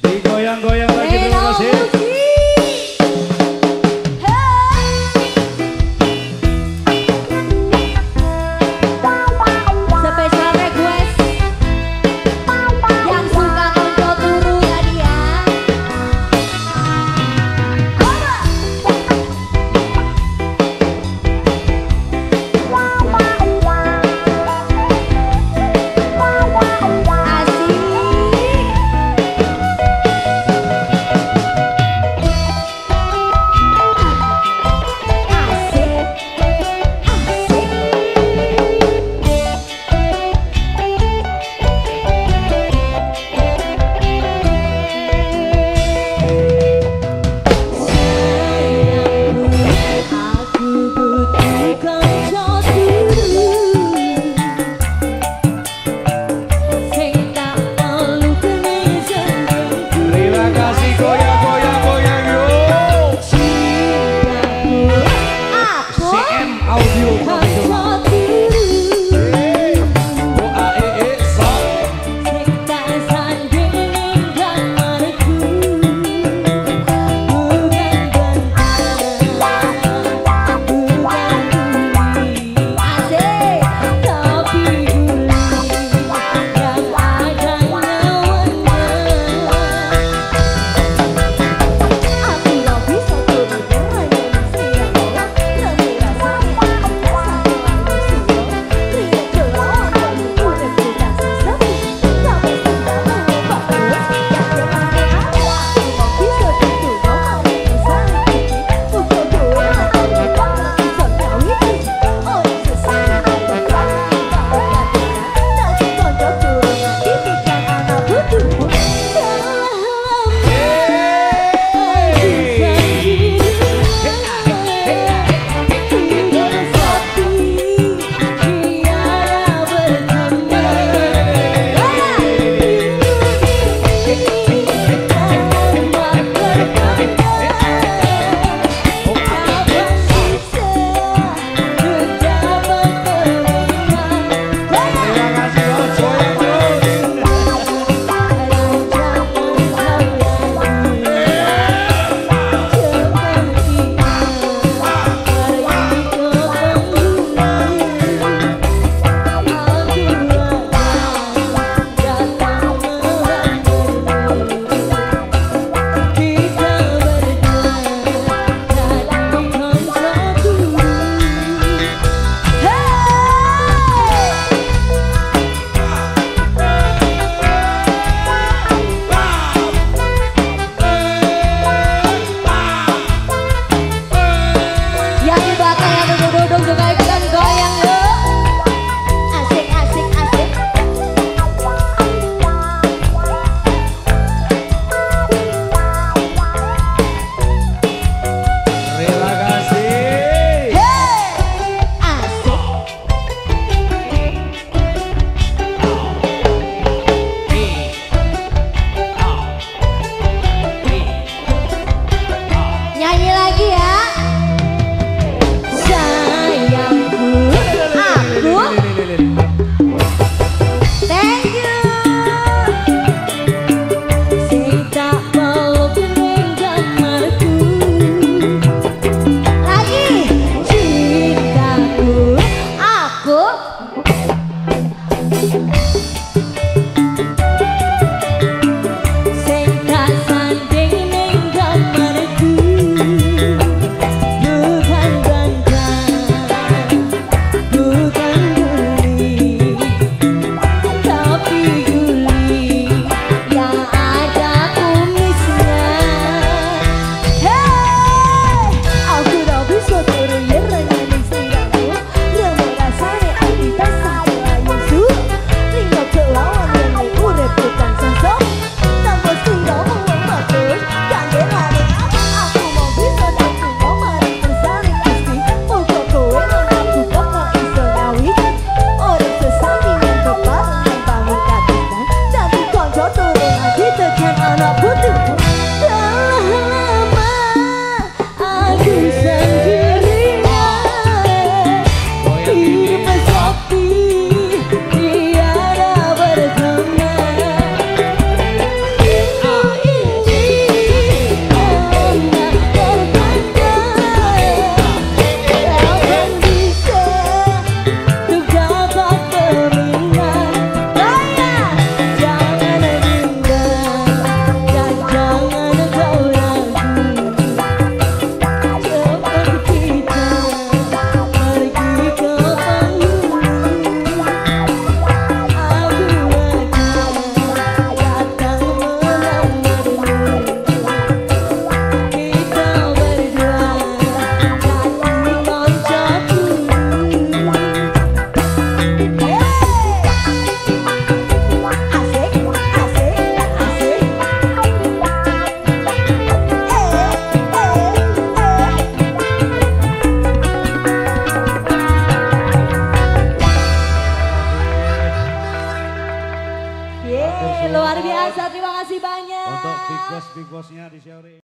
Digoyang-goyang lagi terima kasih. Bos big bosnya di sore.